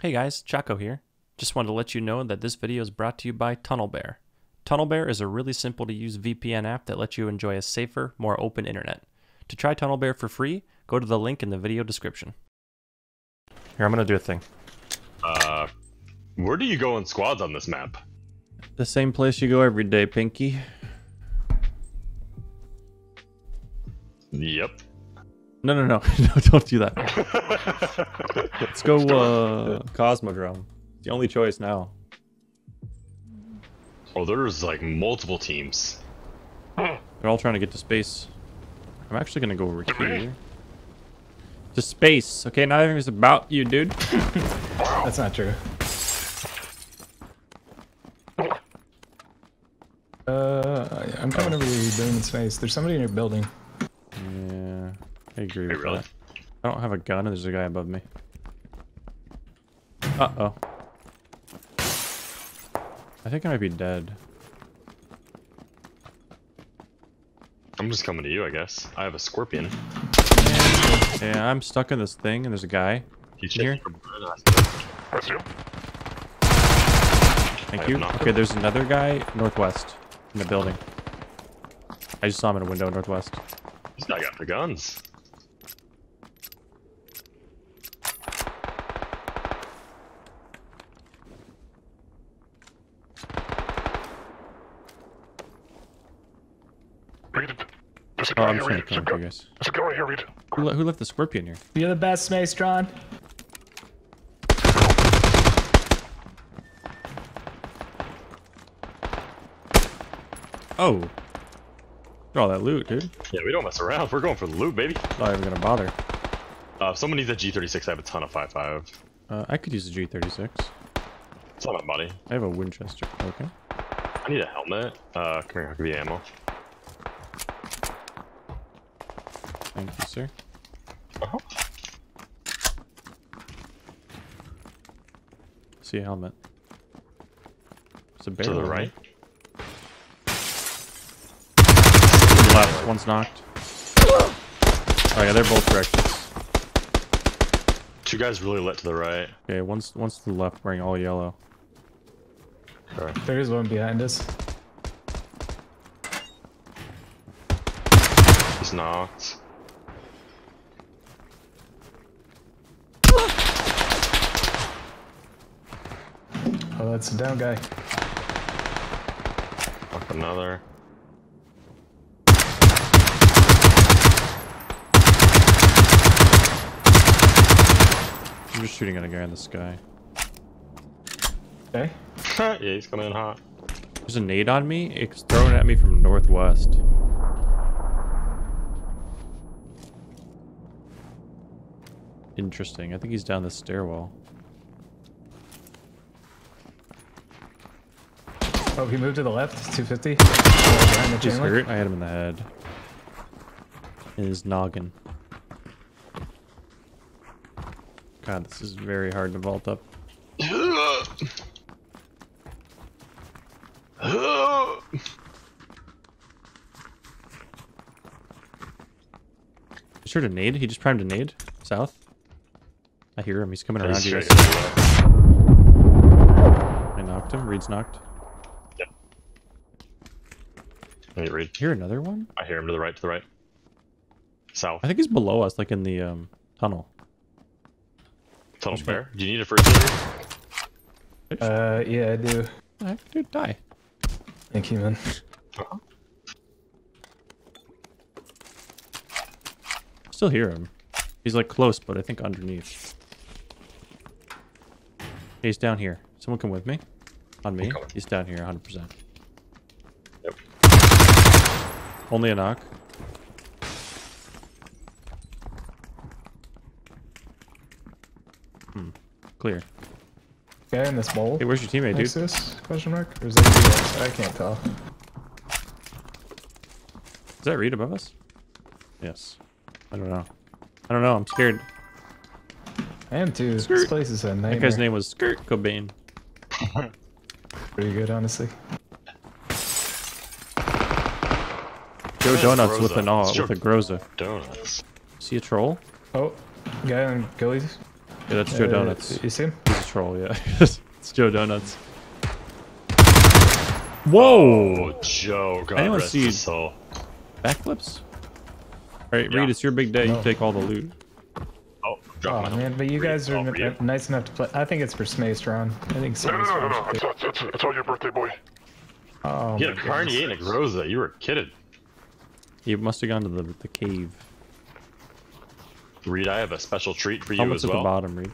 Hey guys, Choco here. Just wanted to let you know that this video is brought to you by TunnelBear. TunnelBear is a really simple to use VPN app that lets you enjoy a safer, more open internet. To try TunnelBear for free, go to the link in the video description. Here, I'm gonna do a thing. Uh, where do you go in squads on this map? The same place you go every day, Pinky. Yep. No, no, no, no, don't do that. Let's go, uh, Cosmodrome. The only choice now. oh, there's like multiple teams. They're all trying to get to space. I'm actually gonna go over here. To space. Okay, not everything's about you, dude. That's not true. Uh, I'm coming over here. You're doing in space. There's somebody in your building. Yeah, I agree Hey, with really? that. I don't have a gun, and there's a guy above me. Uh oh. I think I might be dead. I'm just coming to you, I guess. I have a scorpion. Yeah, I'm stuck in this thing, and there's a guy. He's Here? checking. That's you. Thank I you. Okay, there's another guy northwest in the building. I just saw him in a window northwest. This guy got the guns. Reid. There's a Oh, guy I'm here, just gonna Reid. There's a come for you guy, guys. there's a guy here, Reid. Who, le- who left the scorpion here? You're the best, Smacetron. Oh. Look at all that loot, dude. Yeah, we don't mess around. We're going for the loot, baby. Not even gonna bother. Uh, if someone needs a G36, I have a ton of 5.5. Uh, I could use a G36. It's not my money. I have a Winchester. Okay. I need a helmet. Uh, come here, I'll give you ammo. Thank you, sir. Uh-huh. See a helmet. It's a bear. To the over right. To the left. One's knocked. Oh yeah, they're both directions. Two guys really lit to the right. Okay, one's one's to the left wearing all yellow. Okay. There is one behind us. He's knocked. Oh, that's a down guy. Knocked another. I'm just shooting at a guy in the sky. Okay. yeah, he's coming in hot. There's a nade on me. It's thrown at me from northwest. Interesting. I think he's down the stairwell. Oh, he moved to the left. 250. Oh, behind the He's hurt. I hit him in the head. In his noggin. God, this is very hard to vault up. Is there a nade? He just primed a nade? South? I hear him. He's coming around He's you straight guys. to the left. I knocked him. Reid's knocked. Hey, Reid. Hear another one? I hear him to the right, to the right. South. I think he's below us, like in the um, tunnel. Tunnel bear. Do you need a first aid? Uh, yeah, I do. Ah, Dude, die. Thank you, man. Still hear him. He's like close, but I think underneath. He's down here. Someone come with me. On me. He's down here 100%. Yep. Only a knock. Hmm. Clear. Guy in this bowl. Hey, where's your teammate, dude? Question mark? Or is that you? I can't tell. Is that Reid above us? Yes. I don't know. I don't know. I'm scared. I am too. This Skirt. place is a nightmare. That guy's name was Skirt Cobain. Pretty good, honestly. Joe Yeah, Donuts with an all with a Groza. Donuts. See a troll? Oh, guy on ghillies. Yeah, that's Joe Uh, Donuts. You see him? He's a troll, yeah. it's Joe Donuts. Whoa! Oh, Joe, God Anyone rest see- his soul. Backflips? Alright, Yeah. Reid, it's your big day. No. You take all the loot. Oh, Oh man, but you guys are Oh, for you. nice enough to play. I think it's for Smacetron. I think No, no, no, no, no. It's, it's, it's, it's all your birthday, boy. Oh, You my had a Carney and a. Groza. You were kidding. You must have gone to the, the cave. Reid, I have a special treat for you Helmet's as at the bottom, Reid.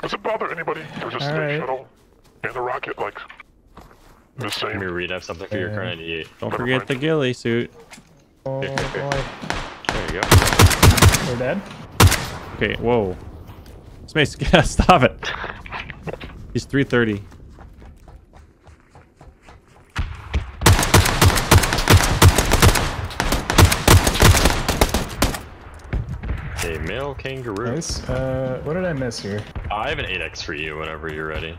Does it bother anybody? There's a All space right. shuttle and a rocket, like, the Come same. here, Reid. I have something for your Yeah. Kar98. Don't Never forget mind. the ghillie suit. Oh Okay, okay. boy, There you go. we're dead. Okay, whoa. Space, stop it. He's 330. A male kangaroo. Nice. Uh, what did I miss here? I have an 8x for you whenever you're ready.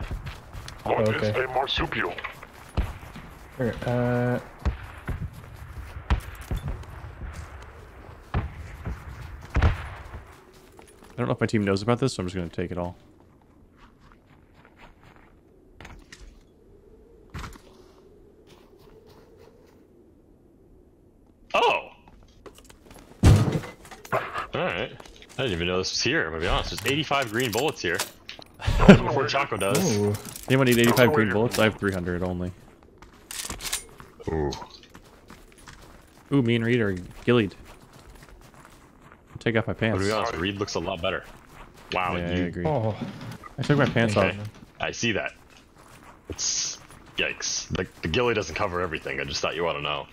What is Okay. a marsupial? Here, uh, I don't know if my team knows about this, so I'm just going to take it all. Oh! Alright. I didn't even know this was here, I'm gonna be honest. There's 85 green bullets here. Before Choco does. ooh, Anyone need 85 green bullets? I have 300 only. Ooh. Ooh, me and Reid are ghillied. Take off my But pants. to be honest, Reid looks a lot better. Wow, Yeah, I agree. oh, I took my pants Okay. off. I see that. It's yikes. The, the ghillie doesn't cover everything. I just thought you ought to know.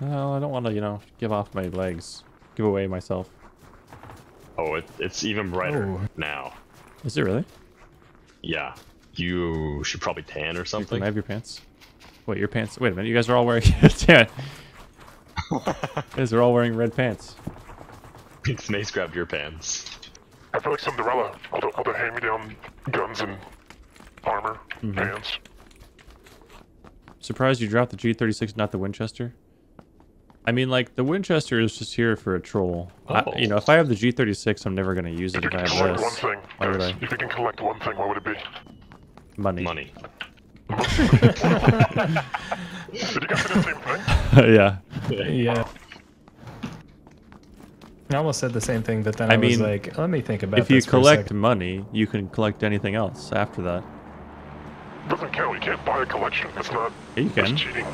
Well, I don't want to, you know, give off my legs. Give away myself. Oh, it, it's even brighter Oh. now. Is it really? Yeah. You should probably tan or Can something. I have your pants? Wait, your pants. Wait a minute. You guys are all wearing. Damn it. You guys are all wearing red pants. Mace grabbed your pants. I feel like Cinderella. All the, all the hand-me-down guns and armor, Mm-hmm. pants. Surprised you dropped the G36, not the Winchester. I mean, like the Winchester is just here for a troll. I, Oh. you know, if I have the G36, I'm never gonna use it If if you I can have collect one this. thing, Why would I? if you can collect one thing, what would it be? Money. Money. Did you guys say the same thing? yeah. yeah. I almost said the same thing, but then I, I was like, let me think about it. If you this for a collect money, you can collect anything else after that. Doesn't count. You can't buy a collection. It's not. Yeah, you It's can. cheating.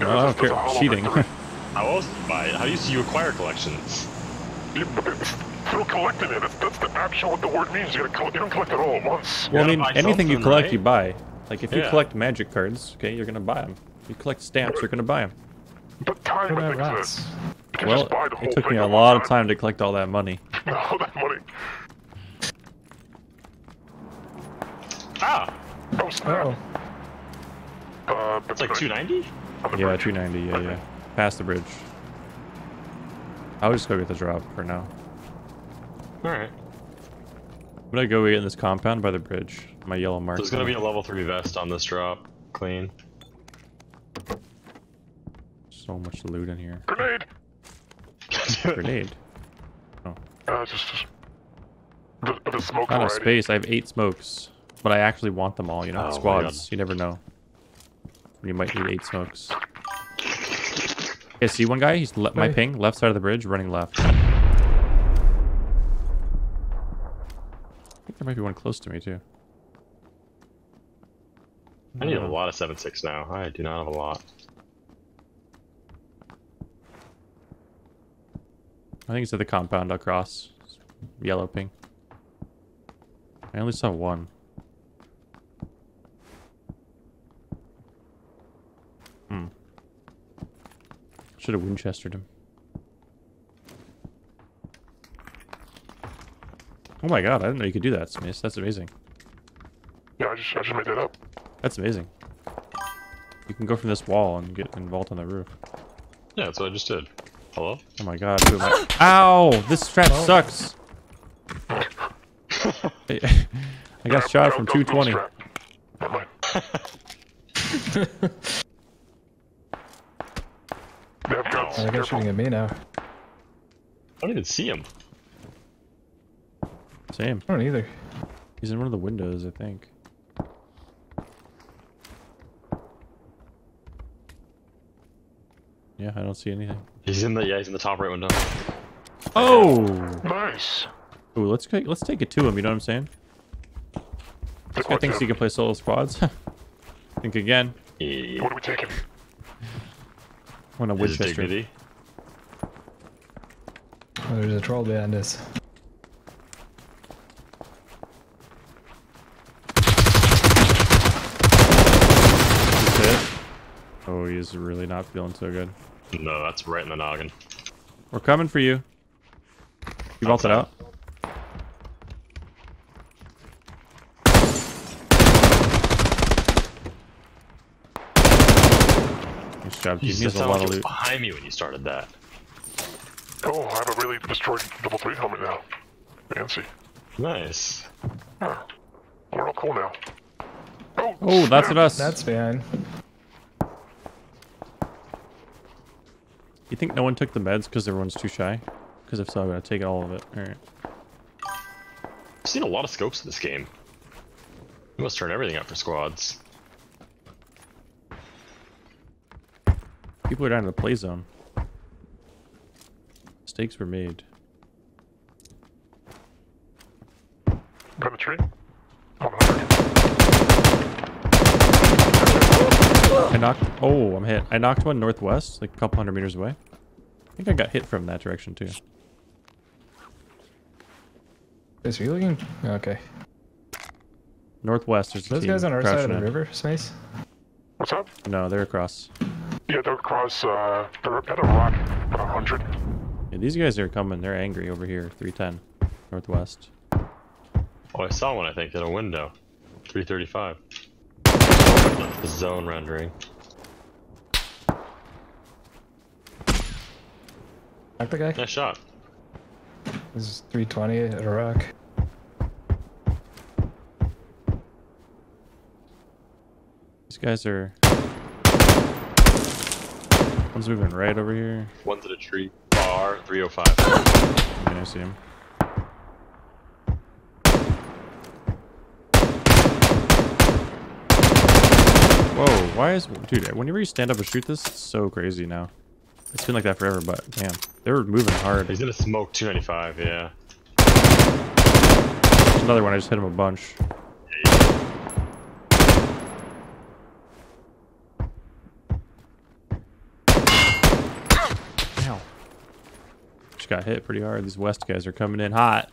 No, I don't It's- it's a care. Cheating. victory. How else do you buy it? How do you, you acquire collections? You, but it's through collecting it. That's, that's the actual what the word means. You gotta collect. You don't collect it all at once. well, I mean, anything you collect, right? you buy. Like if you Yeah. collect magic cards, okay, you're gonna buy them. You collect stamps, you're gonna buy them. But time What and about rats? that. You can Well, just buy the whole it took thing me a lot one of time to collect all that money. All that money. Ah! Oh snap. Oh, Uh, It's like 290? Yeah, 290. Yeah, yeah. Past the bridge. I'll just go get the drop for now. Alright. I'm gonna go get in this compound by the bridge. My yellow mark. There's gonna be a level 3 vest on this drop. Clean. so much loot in here. Grenade. Grenade. Uh, just, just the, the smoke Out of space. I have eight smokes, but I actually want them all. You know, Oh squads. You never know. You might need eight smokes. Okay, see one guy? He's le- my Hey. ping, left side of the bridge, running left. I think there might be one close to me too. I need a uh. lot of 7.6 now. I do not have a lot. I think it's at the compound across. Yellow ping. I only saw one. Should have Winchestered him. Oh my god, I didn't know you could do that, Smith. That's amazing. Yeah, I just, I just made that up. That's amazing. You can go from this wall and get and vault on the roof. Yeah, that's what I just did. Hello? Oh my god, who am I? Ow! This strap Oh. sucks! I got shot from 220. strap. Never mind. They have guns. I guess Careful. shooting at me now. I don't even see him. Same. I don't either. He's in one of the windows, I think. Yeah, I don't see anything. He's in the yeah, he's in the top right window. Oh! Nice. Ooh, let's take let's take it to him. You know what I'm saying? This guy thinks he can play solo squads. think again. Yeah. What are we taking? When a His Winchester. Dignity. Oh, there's a troll behind us. He's hit. Oh, he's really not feeling so good. No, that's right in the noggin. We're coming for you. You vaulted out. Nice job, team. He Jesus, has a lot like of loot. behind me when you started that. Oh, I have a really destroyed level 3 helmet now. Fancy. Nice. Huh. We're all cool now. Oh, Oh, that's snap. us. That's behind. You think no one took the meds because everyone's too shy? Because if so, I'm gonna take all of it. All right. I've seen a lot of scopes in this game. You must turn everything up for squads. People are down in the play zone. Mistakes were made. Behind the tree? Oh, I knocked. Oh, I'm hit. I knocked one northwest, like a couple hundred meters away. I think I got hit from that direction too. Is he looking? Okay. Northwest, there's a Those team guys on our side of the in. river, Space? What's up? No, they're across. Yeah, they're across, uh, they're at a rock, about 100. Yeah, these guys are coming. They're angry over here. 310 northwest. Oh, I saw one, I think, in a window. 335. The zone rendering. Knock the guy? Nice shot. This is 320 at a rock. These guys are. One's moving right over here. One's at a tree. Bar 305. Okay, I see him. Whoa, why is. Dude, whenever you stand up and shoot this, it's so crazy now. It's been like that forever, but damn. they're moving hard. He's in a smoke 295, yeah. Another one, I just hit him a bunch. Ow. Just got hit pretty hard. These west guys are coming in hot.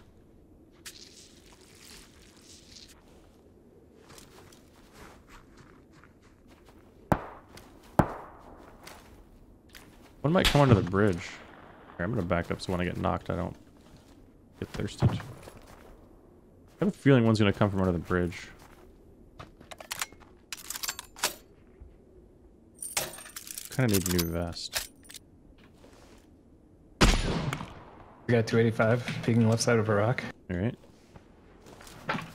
One might come under the bridge. Here, I'm gonna back up so when I get knocked, I don't get thirsted. I have a feeling one's gonna come from under the bridge. Kinda need a new vest. We got 285 peeking left side of a rock. Alright.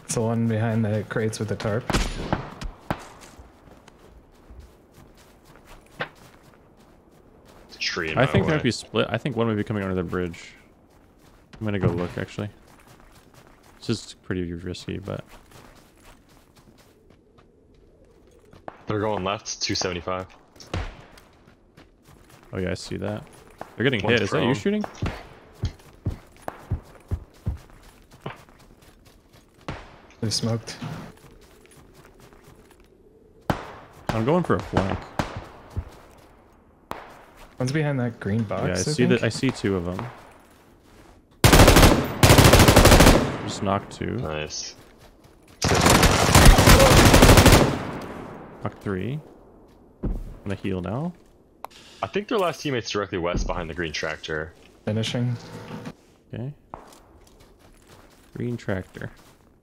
It's the one behind the crates with the tarp. It's a tree I think they way. might be split. I think one might be coming under the bridge. I'm gonna go look actually. This is pretty risky, but They're going left, 275. oh yeah, I see that. They're getting One's hit. Is that you shooting? They smoked. I'm going for a flank. One's behind that green box. yeah, I I see think. that. I see two of them. Just knocked two. Nice. Knocked three. I'm gonna heal now. I think their last teammate's directly west behind the green tractor. Finishing. Okay. Green tractor.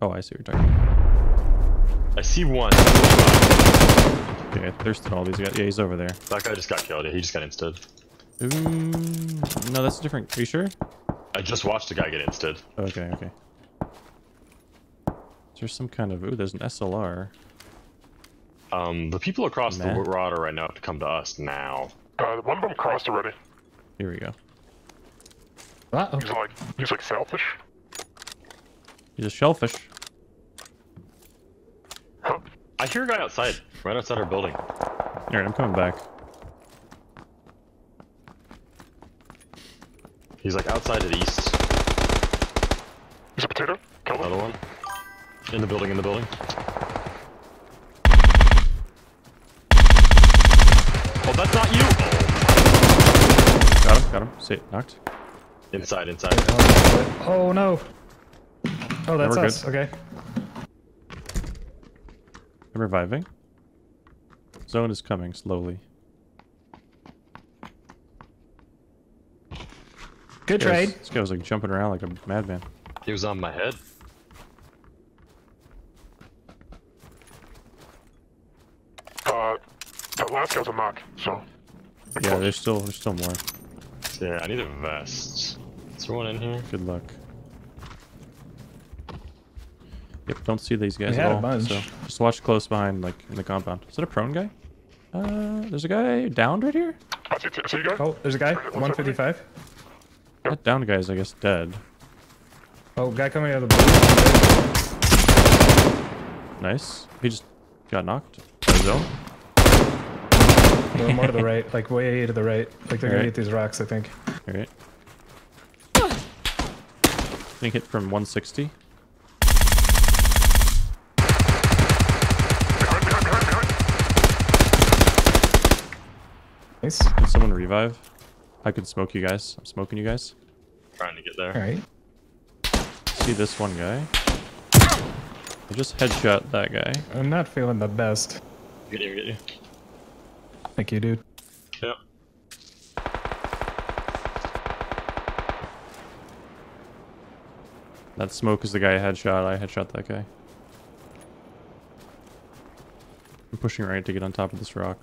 Oh, I see what you're talking about. I see one. Okay, I thirsted all these guys. Yeah, he's over there. That guy just got killed. Yeah, he just got insted. Ooh, no, that's a different. Are you sure? I just watched a guy get insted. Okay, okay. Is there some kind of... Ooh, there's an SLR. Um, the people across Nah. the water right now have to come to us now. Uh, one of them crossed already. Here we go. Uh-oh. He's like, he's like selfish. He's a shellfish. Huh? I hear a guy outside, right outside our building. Alright, I'm coming back. He's like outside to the east. He's a potato. Kill Another one. In the building, in the building. Oh, that's not you! Got him, got him. See, knocked. Inside, inside. Oh no. Oh, that's we're us. Okay. I'm reviving. Zone is coming slowly. Good This guy was- trade. This guy was like jumping around like a madman. He was on my head. Uh, that last guy's a knock, so. Yeah, there's still there's still more. Yeah, I need a vest. Is there one in here? Good luck. Yep, don't see these guys We at had a all. bunch. So just watch close behind, like in the compound. Is that a prone guy? Uh, there's a guy downed right here. I see, see you guys? Oh, there's a guy. 155. That downed guy is, I guess, dead. Oh, guy coming out of the blue. Nice. He just got knocked. By zone. More to the right, like way to the right. Like they're gonna Alright. get these rocks, I think. All right. Think hit from 160. Behind, behind, behind, behind. Nice. Can someone revive? I can smoke you guys. I'm smoking you guys. Trying to get there. All right. See this one guy? I just headshot that guy. I'm not feeling the best. Get you, get you. Thank you, dude. Yep. That smoke is the guy I headshot. I headshot that guy. I'm pushing right to get on top of this rock.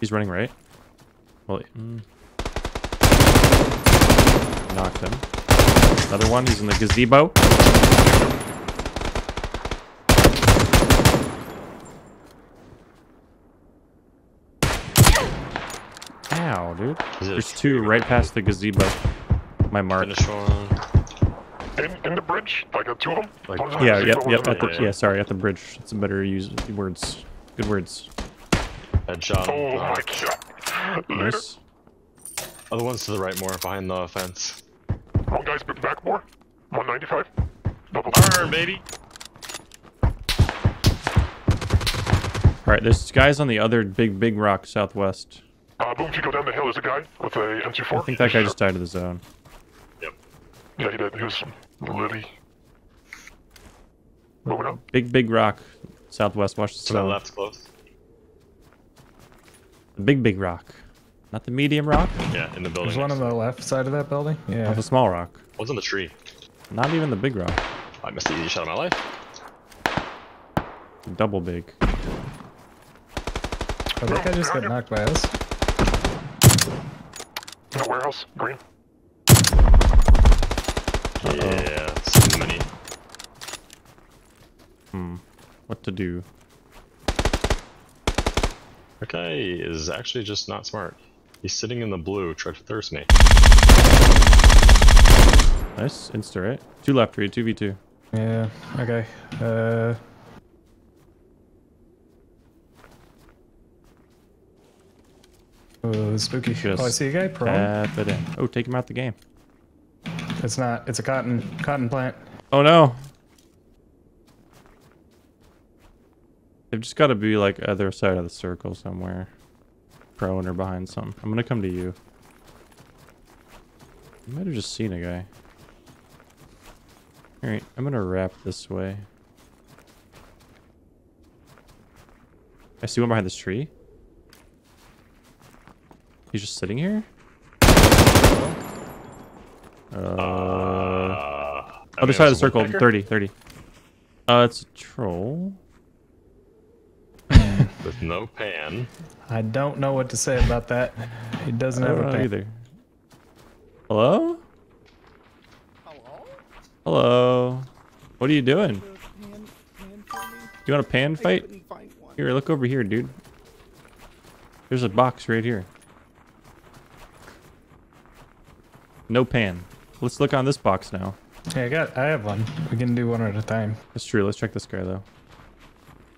He's running right. Well, mm. knocked him. Another one. He's in the gazebo. Ow, dude. There's two right past the gazebo. My mark. Finish one. In, in the bridge, like uh, two of them. Like- One of them Yeah, is yep, yep. the At the, yeah, sorry, at the bridge. It's a better use words. Good words. Headshot. Oh my god. Later. Nice. Other ones to the right more, behind the fence. One guy's back more. 195. Double Burn, baby! All right, there's guys on the other big, big rock southwest. Uh, boom, if you go down the hill, there's a guy with a M24. I think that guy just died of the zone. Yep. Yeah, he did. He was Lily. Moving up. Big, big rock southwest. Watch the To my zone. close. The big, big rock, not the medium rock. Yeah, in the building. There's one on the left side of that building. Yeah. Not the small rock. One's on the tree. Not even the big rock. I missed the easy shot of my life. Double big. I think I just got knocked by us. In the warehouse. Green. Yeah, so many. Hmm. What to do? That guy is actually just not smart. He's sitting in the blue, tried to thirst me. Nice. Insta, right? Two left for you. 2v2. Yeah. Okay. Uh. Oh, spooky. Just oh, I see a guy prone. Tap it in. Oh, take him out the game. It's not. It's a cotton cotton plant. Oh no. They've just got to be like other side of the circle somewhere. Prone or behind something. I'm gonna come to you. I might have just seen a guy. Alright, I'm gonna wrap this way. I see one behind this tree. He's just sitting here? Uh, Uh, other side of the circle, 30, 30. Uh, it's a troll. With no pan. I don't know what to say about that. He doesn't I have don't a know pant. either. Hello? Hello? Hello? What are you doing? Pan, pan? You want a pan fight? couldn't find one. Here, look over here, dude. There's a box right here. No pan. Let's look on this box now. Hey, I got. I have one. We can do one at a time. That's true. Let's check this guy though.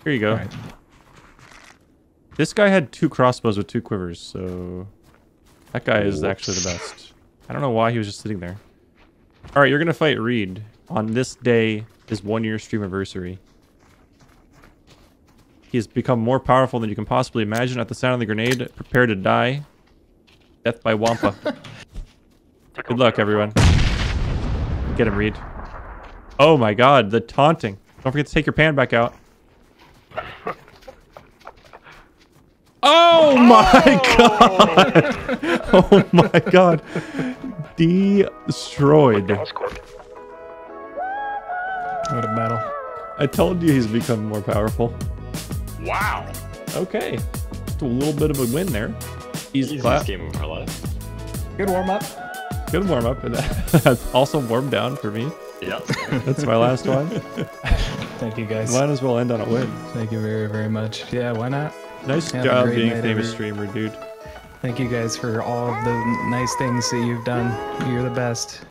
Here you go. This guy had two crossbows with two quivers, so that guy is actually the best. I don't know why he was just sitting there. All right, you're gonna fight Reid on this day, his one-year stream anniversary. He has become more powerful than you can possibly imagine. At the sound of the grenade, prepare to die. Death by Wampa. Good luck, everyone. Get him, Reid. Oh my God, the taunting! Don't forget to take your pan back out. Oh, oh my god! Oh my god! Destroyed. What a battle. I told you he's become more powerful. Wow. Okay. Just a little bit of a win there. Easy clap. Game of our life. Good warm up. Good warm up. And that's also warm down for me. Yeah. That's my last one. Thank you guys. Might as well end on a win. Thank you very, very much. Yeah, why not? Nice Have job being a famous streamer, dude. Thank you guys for all of the nice things that you've done. You're the best.